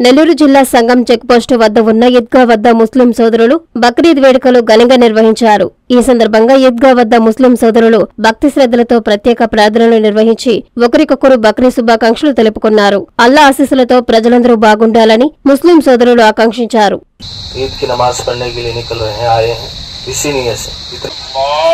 నెల్లూరు జిల్లా సంగం చెక్పోస్టు వద్ద ఉన్న ఈద్గా వద్ద ముస్లిం సోదరులు బక్రీద్ వేడుకలు ఘనంగా నిర్వహించారు ఈ సందర్భంగా ఈద్గా వద్ద ముస్లిం సోదరులు భక్తి శ్రద్ధలతో ప్రత్యేక ప్రార్థనలు నిర్వహించి ఒకరికొకరు బక్రీద్ శుభాకాంక్షలు తెలుపుకున్నారు అల్లా ఆశీస్సులతో ప్రజలందరూ బాగుండాలని ముస్లిం సోదరులు ఆకాంక్షించారు ईद की नमाज पढ़ने के लिए निकल रहे हैं आए हैं इसी नीयत से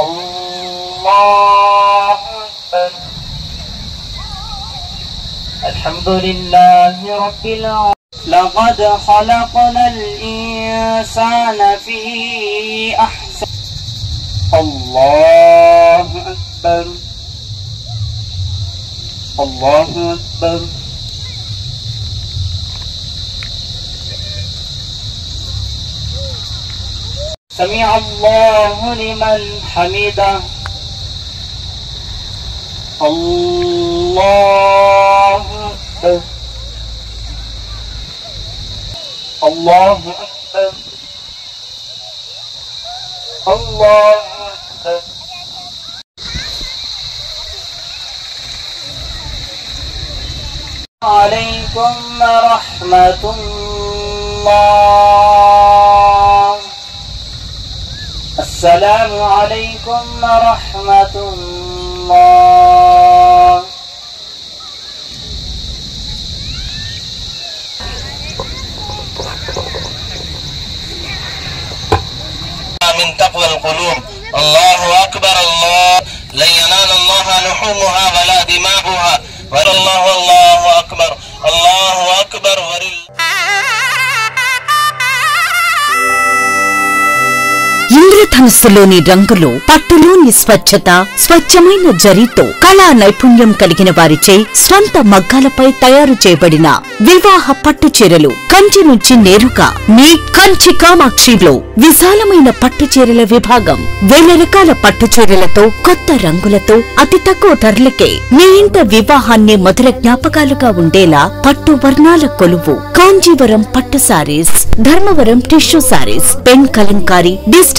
الله أكبر الحمد لله رب العالمين. لقد خلقنا الإنسان في أحسن. الله أكبر. الله أكبر. سمع الله لمن حمده. الله أكبر. الله أكبر. الله أكبر. عليكم ورحمة الله. السلام عليكم ورحمة الله. من تقوى القلوب. الله أكبر الله. لن ينال الله لحومها ఇంద్రధనుస్సులోని రంగులు పట్టులోని స్వచ్ఛత స్వచ్ఛమైన జరీతో కళా నైపుణ్యం కలిగిన వారిచే స్వంత మగ్గాలపై తయారు చేయబడిన వివాహ పట్టు చీరలు కంచి నుంచి నేరుగా మీ కంచి కామాక్షిలో విశాలమైన పట్టు చీరల విభాగం. వేల రకాల పట్టు చీరలతో కొత్త రంగులతో అతి తక్కువ ధరలకే మీ ఇంట వివాహాన్ని మధుర జ్ఞాపకాలుగా ఉండేలా పట్టు వర్ణాల కొలువు. కాంజీవరం పట్టు sarees Dharmavaram tissue sarees pen Kalamkari digital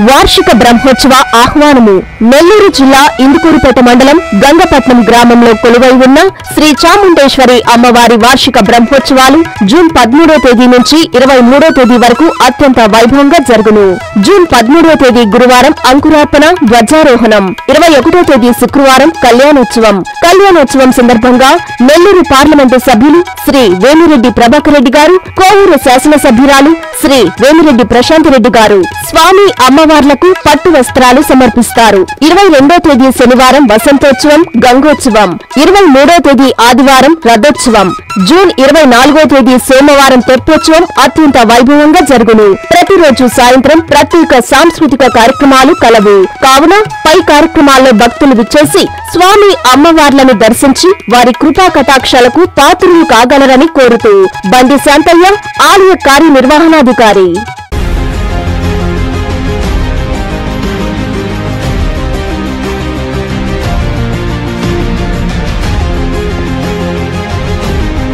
వార్షిక బ్రహ్మోత్సవ ఆహ్వానము నెల్లూరు జిల్లా ఇందుకూరుపేట మండలం గంగపట్నం గ్రామంలో కొలువై ఉన్న శ్రీ చాముండేశ్వరి అమ్మవారి వార్షిక బ్రహ్మోత్సవాలు జూన్ పదమూడో తేదీ నుంచి ఇరవై మూడో తేదీ వరకు అత్యంత వైభవంగా జరుగును. జూన్ పదమూడో తేదీ గురువారం అంకురార్పణ ధ్వజారోహణం. ఇరవై ఒకటో తేదీ శుక్రవారం కళ్యాణోత్సవం. కళ్యాణోత్సవం సందర్భంగా నెల్లూరు పార్లమెంటు సభ్యులు శ్రీ వేమిరెడ్డి ప్రభాకర్ రెడ్డి గారు కోవూరు శాసనసభ్యురాలు శ్రీ వేమిరెడ్డి ప్రశాంత్ రెడ్డి గారు స్వామి అమ్మవార్లకు పట్టు వస్త్రాలు సమర్పిస్తారు. ఇరవై రెండో తేదీ శనివారం వసంతోత్సవం గంగోత్సవం. ఇరవై మూడో తేదీ ఆదివారం రథోత్సవం. జూన్ ఇరవై నాలుగో తేదీ సోమవారం తెప్పోత్సవం అత్యంత వైభవంగా జరుగును. ప్రతిరోజు సాయంత్రం ప్రత్యేక సాంస్కృతిక కార్యక్రమాలు కలవు. కావున పై కార్యక్రమాల్లో భక్తులు విచ్చేసి స్వామి అమ్మవార్లను దర్శించి వారి కృపా కటాక్షాలకు పాత్రులు కాగలరని కోరుతూ. బండి శాంతయ్య ఆలయ కార్యనిర్వహణాధికారి.